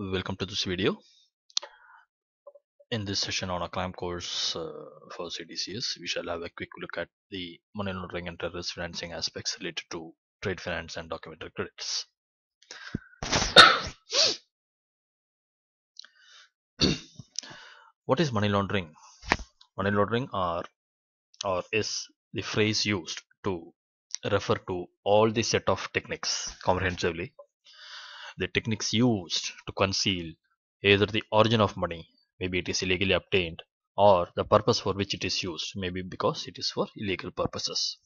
Welcome to this video. In this session on a cram course uh, for CDCS, we shall have a quick look at the money laundering and terrorist financing aspects related to trade finance and documentary credits. what is money laundering? Money laundering are or is the phrase used to refer to all the set of techniques comprehensively the techniques used to conceal either the origin of money, maybe it is illegally obtained, or the purpose for which it is used, maybe because it is for illegal purposes.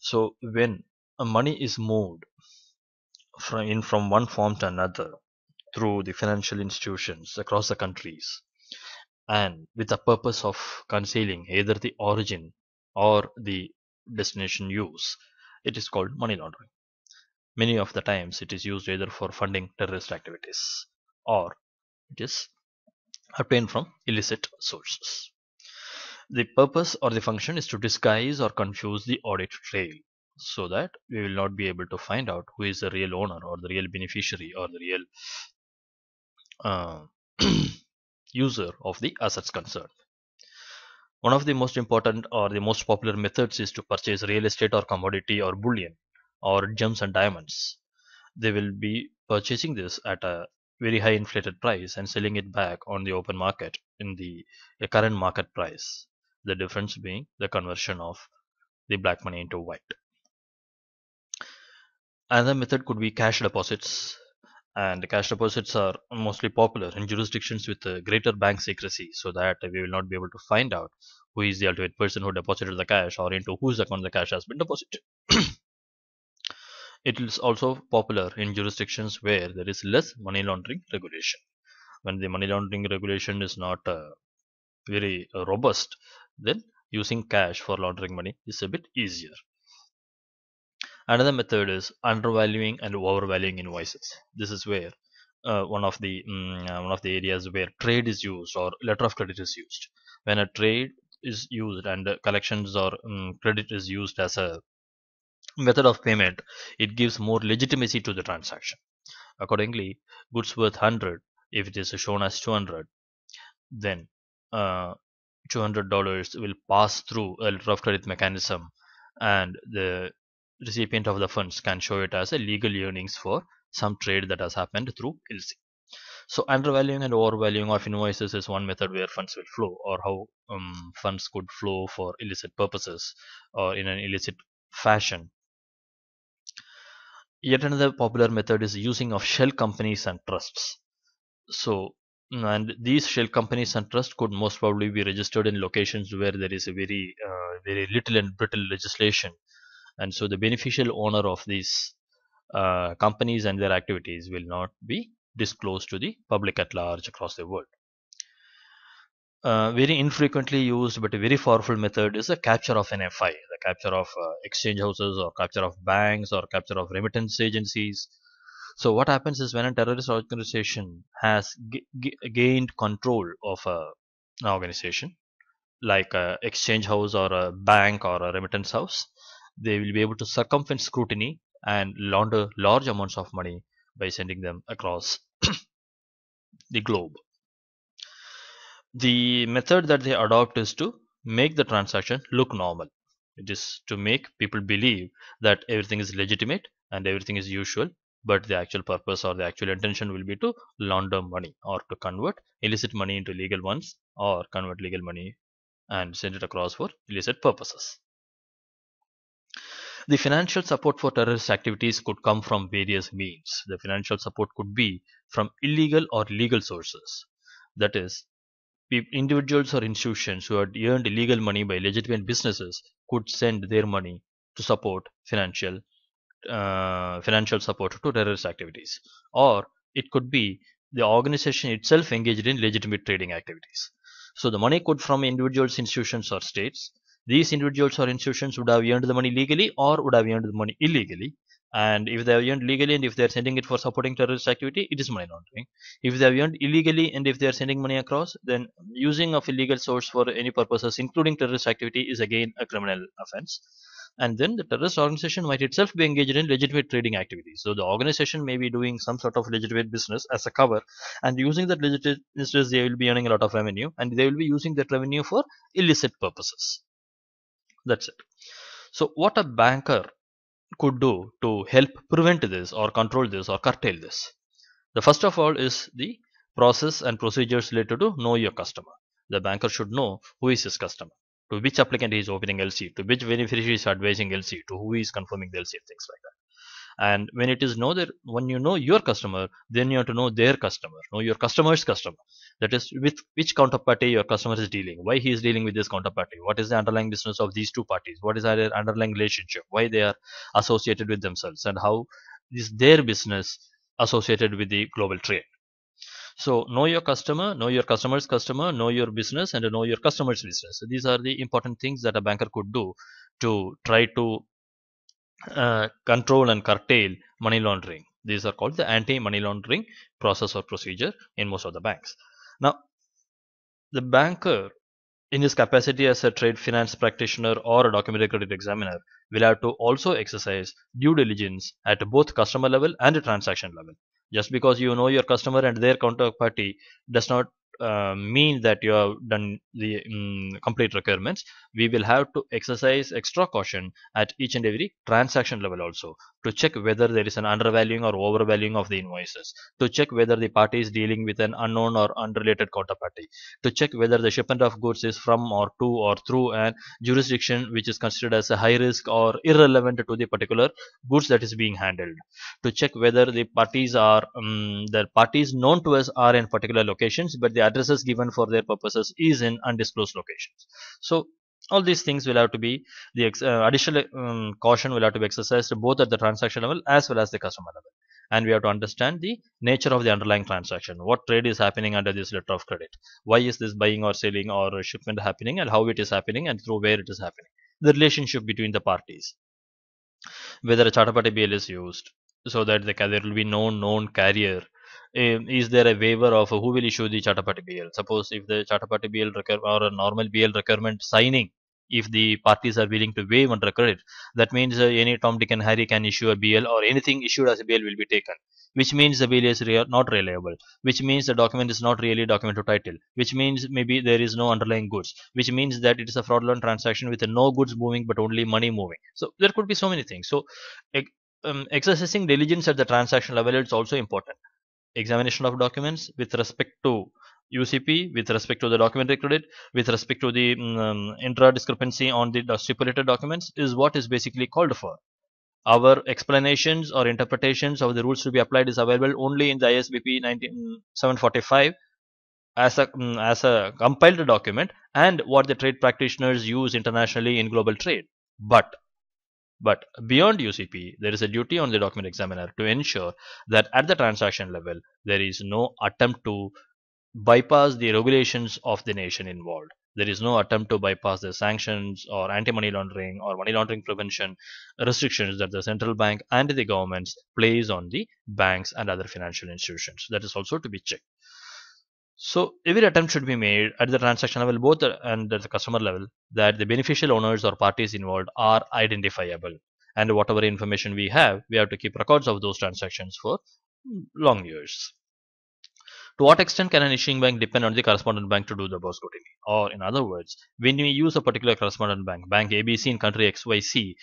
So when a money is moved from in from one form to another through the financial institutions across the countries and with the purpose of concealing either the origin or the destination use, it is called money laundering. Many of the times it is used either for funding terrorist activities or it is obtained from illicit sources. The purpose or the function is to disguise or confuse the audit trail so that we will not be able to find out who is the real owner or the real beneficiary or the real uh, user of the assets concerned. One of the most important or the most popular methods is to purchase real estate or commodity or bullion or gems and diamonds. They will be purchasing this at a very high inflated price and selling it back on the open market in the, the current market price. The difference being the conversion of the black money into white. Another method could be cash deposits and cash deposits are mostly popular in jurisdictions with greater bank secrecy so that we will not be able to find out who is the ultimate person who deposited the cash or into whose account the cash has been deposited. It is also popular in jurisdictions where there is less money laundering regulation. When the money laundering regulation is not uh, very uh, robust, then using cash for laundering money is a bit easier. Another method is undervaluing and overvaluing invoices. This is where uh, one of the um, one of the areas where trade is used or letter of credit is used. When a trade is used and collections or um, credit is used as a method of payment, it gives more legitimacy to the transaction. Accordingly, goods worth 100, if it is shown as 200, then uh, $200 will pass through a letter of credit mechanism and the recipient of the funds can show it as a legal earnings for some trade that has happened through LC. So undervaluing and overvaluing of invoices is one method where funds will flow or how um, funds could flow for illicit purposes or in an illicit fashion Yet another popular method is using of shell companies and trusts. So, and these shell companies and trusts could most probably be registered in locations where there is a very, uh, very little and brittle legislation. And so the beneficial owner of these uh, companies and their activities will not be disclosed to the public at large across the world. Uh, very infrequently used but a very powerful method is the capture of an the capture of uh, exchange houses or capture of banks or capture of remittance agencies. So what happens is when a terrorist organization has gained control of a, an organization like a exchange house or a bank or a remittance house, they will be able to circumvent scrutiny and launder large amounts of money by sending them across the globe the method that they adopt is to make the transaction look normal it is to make people believe that everything is legitimate and everything is usual but the actual purpose or the actual intention will be to launder money or to convert illicit money into legal ones or convert legal money and send it across for illicit purposes. The financial support for terrorist activities could come from various means. The financial support could be from illegal or legal sources. That is individuals or institutions who had earned illegal money by legitimate businesses could send their money to support financial uh, financial support to terrorist activities. Or it could be the organization itself engaged in legitimate trading activities. So the money could from individuals institutions or states. These individuals or institutions would have earned the money legally or would have earned the money illegally and if they have earned legally and if they are sending it for supporting terrorist activity it is money laundering. If they have earned illegally and if they are sending money across then using of illegal source for any purposes including terrorist activity is again a criminal offense. And then the terrorist organization might itself be engaged in legitimate trading activities. So the organization may be doing some sort of legitimate business as a cover and using that legitimate business they will be earning a lot of revenue and they will be using that revenue for illicit purposes. That's it. So what a banker could do to help prevent this or control this or curtail this? The first of all is the process and procedures related to know your customer. The banker should know who is his customer, to which applicant he is opening LC, to which beneficiary is advising LC, to who is confirming the LC, things like that and when it is know that when you know your customer then you have to know their customer know your customer's customer. That is with which counterparty your customer is dealing why he is dealing with this counterparty what is the underlying business of these two parties what is their underlying relationship why they are associated with themselves and how is their business associated with the global trade. So know your customer know your customer's customer know your business and know your customer's business. So these are the important things that a banker could do to try to control and curtail money laundering. These are called the anti-money laundering process or procedure in most of the banks. Now, the banker in his capacity as a trade finance practitioner or a documentary credit examiner will have to also exercise due diligence at both customer level and transaction level. Just because you know your customer and their counterparty does not uh, mean that you have done the um, complete requirements we will have to exercise extra caution at each and every transaction level also to check whether there is an undervaluing or overvaluing of the invoices to check whether the party is dealing with an unknown or unrelated counterparty to check whether the shipment of goods is from or to or through an jurisdiction which is considered as a high risk or irrelevant to the particular goods that is being handled to check whether the parties are um, the parties known to us are in particular locations but addresses given for their purposes is in undisclosed locations. So all these things will have to be the uh, additional um, caution will have to be exercised both at the transaction level as well as the customer level. And we have to understand the nature of the underlying transaction. What trade is happening under this letter of credit? Why is this buying or selling or shipment happening and how it is happening and through where it is happening? The relationship between the parties. Whether a charter party BL is used so that the, there will be no known carrier is there a waiver of who will issue the charter party BL? Suppose if the charter party BL or a normal BL requirement signing, if the parties are willing to waive under credit, that means uh, any Tom, Dick, and Harry can issue a BL or anything issued as a BL will be taken, which means the BL is rea- not reliable, which means the document is not really document to title, which means maybe there is no underlying goods, which means that it is a fraudulent transaction with no goods moving but only money moving. So there could be so many things. So um, exercising diligence at the transaction level is also important examination of documents with respect to UCP, with respect to the documentary credit, with respect to the mm, um, intra discrepancy on the stipulated documents is what is basically called for. Our explanations or interpretations of the rules to be applied is available only in the ISBP 745 as a mm, as a compiled document and what the trade practitioners use internationally in global trade. But but beyond UCP, there is a duty on the document examiner to ensure that at the transaction level, there is no attempt to bypass the regulations of the nation involved. There is no attempt to bypass the sanctions or anti-money laundering or money laundering prevention restrictions that the central bank and the governments place on the banks and other financial institutions. That is also to be checked. So every attempt should be made at the transaction level, both and at the customer level, that the beneficial owners or parties involved are identifiable. And whatever information we have, we have to keep records of those transactions for long years. To what extent can an issuing bank depend on the correspondent bank to do the boss scrutiny? Or in other words, when we use a particular correspondent bank, bank ABC in country XYZ,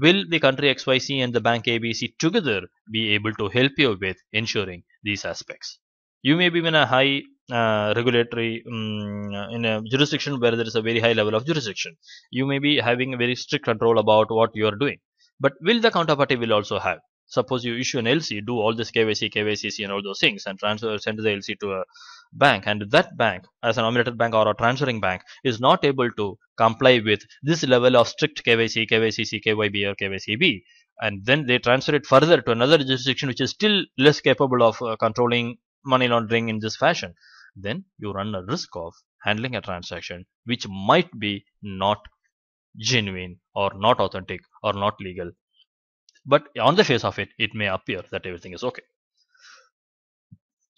will the country XYZ and the bank ABC together be able to help you with ensuring these aspects? You may be in a high uh, regulatory um, in a jurisdiction where there is a very high level of jurisdiction. You may be having a very strict control about what you are doing but will the counterparty will also have? Suppose you issue an lc do all this kyc kycc and all those things and transfer send the lc to a bank and that bank as a nominated bank or a transferring bank is not able to comply with this level of strict kyc kycc kyb or kycb and then they transfer it further to another jurisdiction which is still less capable of uh, controlling money laundering in this fashion then you run a risk of handling a transaction which might be not genuine or not authentic or not legal but on the face of it, it may appear that everything is okay.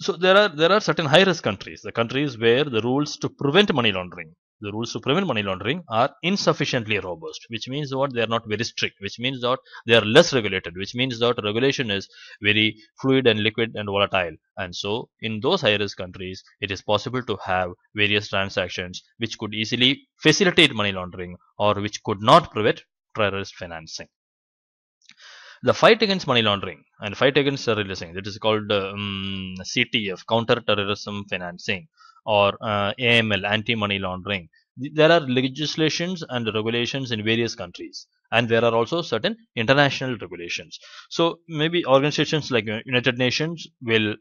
So there are there are certain high risk countries, the countries where the rules to prevent money laundering, the rules to prevent money laundering are insufficiently robust, which means what they are not very strict, which means that they are less regulated, which means that regulation is very fluid and liquid and volatile. And so in those high risk countries, it is possible to have various transactions which could easily facilitate money laundering or which could not prevent terrorist financing the fight against money laundering and fight against terrorism that is called um, CTF counter terrorism financing or uh, AML anti money laundering. There are legislations and regulations in various countries and there are also certain international regulations. So maybe organizations like united nations will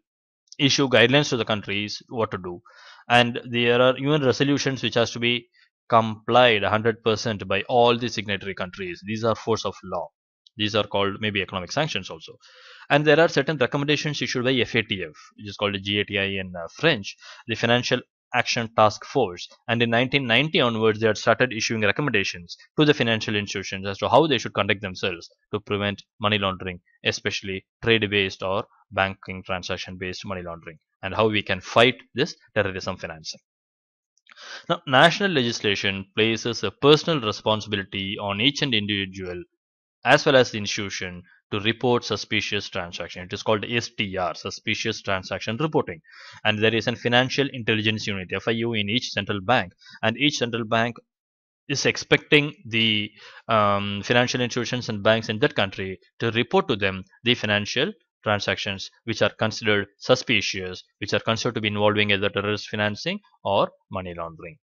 issue guidelines to the countries what to do. And there are UN resolutions which has to be complied 100% by all the signatory countries. These are force of law these are called maybe economic sanctions also. And there are certain recommendations issued by FATF, which is called GAFI in uh, French, the Financial Action Task Force. And in 1990 onwards, they had started issuing recommendations to the financial institutions as to how they should conduct themselves to prevent money laundering, especially trade-based or banking transaction-based money laundering, and how we can fight this terrorism financing. Now, national legislation places a personal responsibility on each and individual as well as the institution to report suspicious transaction. It is called STR, suspicious transaction reporting. And there is a financial intelligence unit, FIU, in each central bank. And each central bank is expecting the um, financial institutions and banks in that country to report to them the financial transactions which are considered suspicious, which are considered to be involving either terrorist financing or money laundering.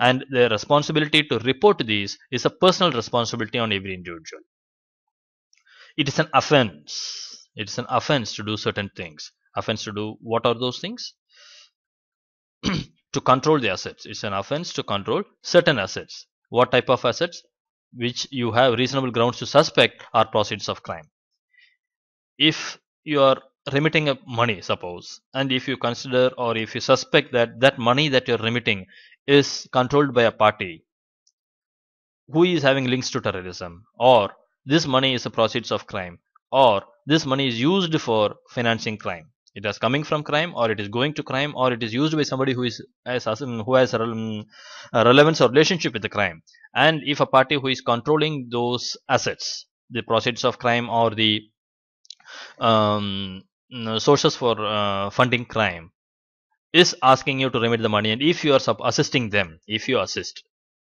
And the responsibility to report these is a personal responsibility on every individual it is an offense. It is an offense to do certain things. Offense to do what are those things? To control the assets. It's an offense to control certain assets. What type of assets? Which you have reasonable grounds to suspect are proceeds of crime. If you are remitting a money suppose and if you consider or if you suspect that that money that you're remitting is controlled by a party who is having links to terrorism? Or this money is the proceeds of crime or this money is used for financing crime. It is coming from crime or it is going to crime or it is used by somebody who is as who has a, relevance or relationship with the crime. And if a party who is controlling those assets the proceeds of crime or the um, sources for uh, funding crime is asking you to remit the money. And if you are assisting them if you assist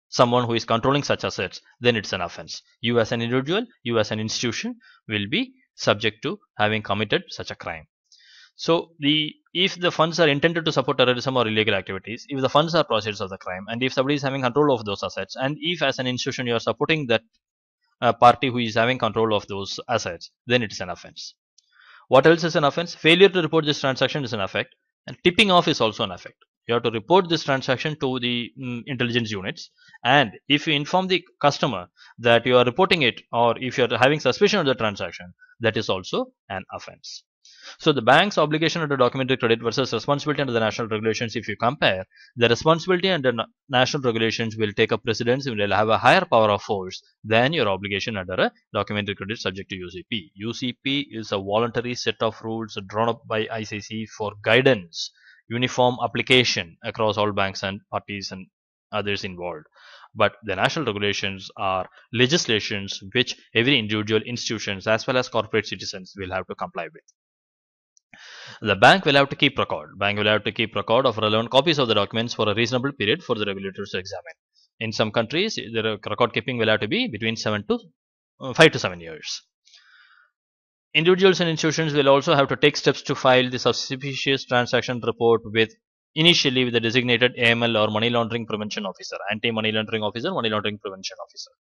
someone who is controlling such assets, then it's an offense. You as an individual, you as an institution will be subject to having committed such a crime. So the if the funds are intended to support terrorism or illegal activities, if the funds are proceeds of the crime, and if somebody is having control of those assets, and if as an institution you are supporting that uh, party who is having control of those assets, then it is an offense. What else is an offense? Failure to report this transaction is an effect, and tipping off is also an effect you have to report this transaction to the mm, intelligence units. And if you inform the customer that you are reporting it or if you are having suspicion of the transaction that is also an offense. So the bank's obligation under documentary credit versus responsibility under the national regulations if you compare the responsibility under national regulations will take a precedence and will have a higher power of force than your obligation under a documentary credit subject to UCP. UCP is a voluntary set of rules drawn up by ICC for guidance uniform application across all banks and parties and others involved. But the national regulations are legislations which every individual institutions as well as corporate citizens will have to comply with. The bank will have to keep record. Bank will have to keep record of relevant copies of the documents for a reasonable period for the regulators to examine. In some countries the record keeping will have to be between 7 to uh, 5 to 7 years Individuals and institutions will also have to take steps to file the suspicious transaction report with initially with the designated AML or money laundering prevention officer, anti-money laundering officer, money laundering prevention officer.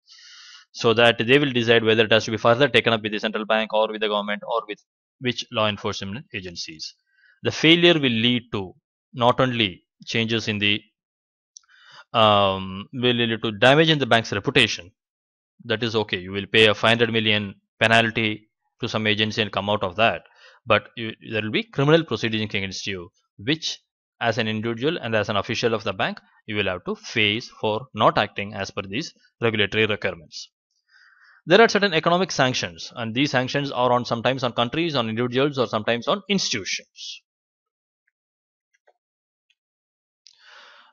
So that they will decide whether it has to be further taken up with the central bank or with the government or with which law enforcement agencies. The failure will lead to not only changes in the um, will lead to damage in the bank's reputation. That is okay. You will pay a 500 million penalty to some agency and come out of that. But there will be criminal proceedings against you which as an individual and as an official of the bank you will have to face for not acting as per these regulatory requirements. There are certain economic sanctions and these sanctions are on sometimes on countries on individuals or sometimes on institutions.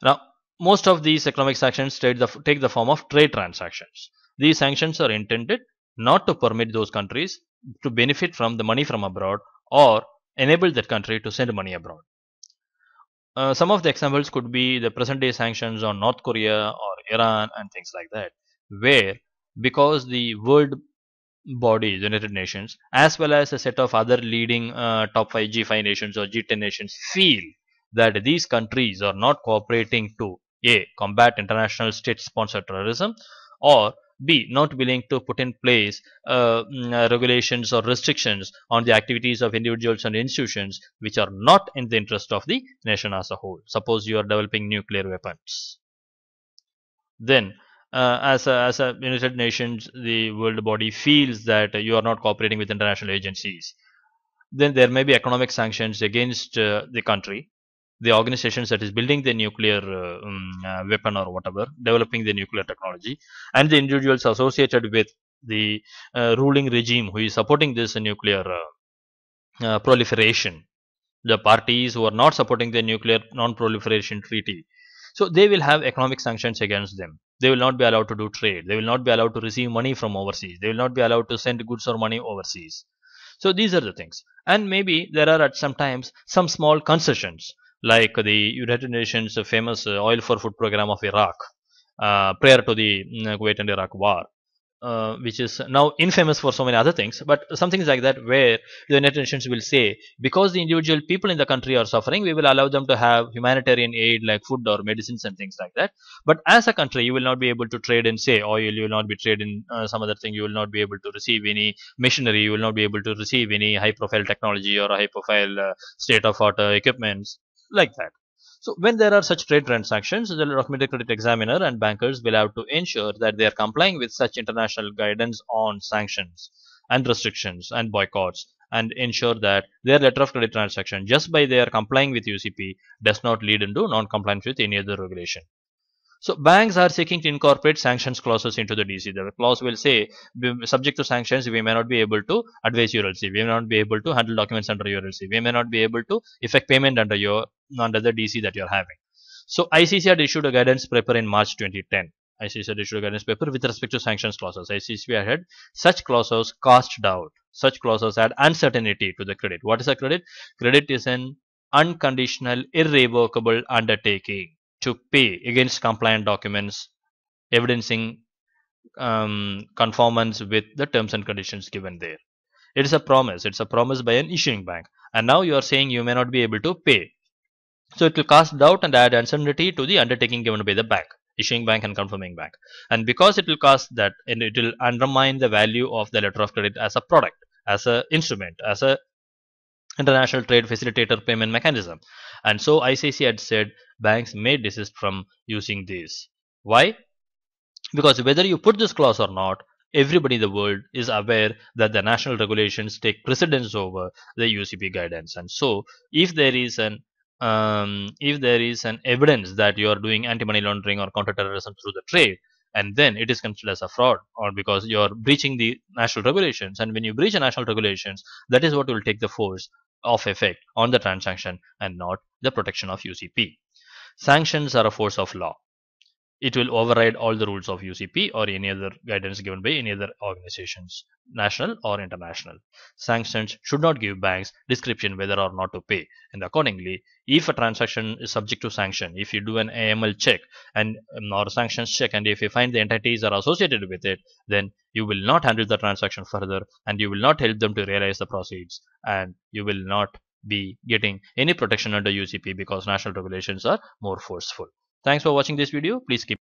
Now most of these economic sanctions take the, take the form of trade transactions. These sanctions are intended not to permit those countries to benefit from the money from abroad or enable that country to send money abroad uh, some of the examples could be the present day sanctions on North Korea or Iran and things like that, where because the world body, the United Nations, as well as a set of other leading uh, top 5 G5 nations or G10 nations feel that these countries are not cooperating to A. combat international state sponsored terrorism or B. Not willing to put in place uh, mm, uh, regulations or restrictions on the activities of individuals and institutions which are not in the interest of the nation as a whole. Suppose you are developing nuclear weapons. Then, uh, as, a, as a United Nations, the world body feels that you are not cooperating with international agencies. Then there may be economic sanctions against uh, the country the organizations that is building the nuclear uh, um, uh, weapon or whatever, developing the nuclear technology, and the individuals associated with the uh, ruling regime who is supporting this nuclear uh, uh, proliferation. The parties who are not supporting the nuclear non-proliferation treaty, so they will have economic sanctions against them. They will not be allowed to do trade. They will not be allowed to receive money from overseas. They will not be allowed to send goods or money overseas. So these are the things. And maybe there are at some times some small concessions like the United Nations famous uh, oil for food program of Iraq uh, prior to the mm, Kuwait and Iraq war. Uh, which is now infamous for so many other things, but some things like that where the United Nations will say because the individual people in the country are suffering, we will allow them to have humanitarian aid like food or medicines and things like that. But as a country, you will not be able to trade in say oil, you will not be trade in uh, some other thing, you will not be able to receive any machinery, you will not be able to receive any high profile technology or high profile uh, state of art equipments like that. So when there are such trade transactions, the documented credit examiner and bankers will have to ensure that they are complying with such international guidance on sanctions and restrictions and boycotts and ensure that their letter of credit transaction just by their complying with UCP does not lead into non-compliance with any other regulation. So banks are seeking to incorporate sanctions clauses into the DC. The clause will say, subject to sanctions, we may not be able to advise your LC. We may not be able to handle documents under your LC. We may not be able to effect payment under your under the DC that you are having. So ICC had issued a guidance paper in March 2010. ICC had issued a guidance paper with respect to sanctions clauses. ICC had such clauses cast doubt. Such clauses add uncertainty to the credit. What is a credit? Credit is an unconditional, irrevocable undertaking to pay against compliant documents evidencing um, conformance with the terms and conditions given there. It is a promise. It's a promise by an issuing bank. And now you are saying you may not be able to pay. So it will cast doubt and add uncertainty to the undertaking given by the bank, issuing bank and confirming bank. And because it will cast that and it will undermine the value of the letter of credit as a product, as an instrument, as a international trade facilitator payment mechanism. And so ICC had said banks may desist from using this. Why? Because whether you put this clause or not, everybody in the world is aware that the national regulations take precedence over the UCP guidance. And so if there is an um, if there is an evidence that you are doing anti-money laundering or counterterrorism through the trade, and then it is considered as a fraud or because you are breaching the national regulations and when you breach the national regulations that is what will take the force of effect on the transaction and not the protection of UCP. Sanctions are a force of law. It will override all the rules of UCP or any other guidance given by any other organizations, national or international. Sanctions should not give banks description whether or not to pay. And accordingly, if a transaction is subject to sanction, if you do an AML check and um, or sanctions check, and if you find the entities are associated with it, then you will not handle the transaction further, and you will not help them to realize the proceeds, and you will not be getting any protection under UCP because national regulations are more forceful. Thanks for watching this video. Please keep